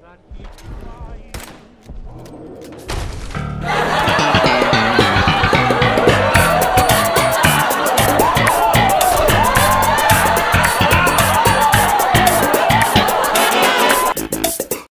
Dark Evil.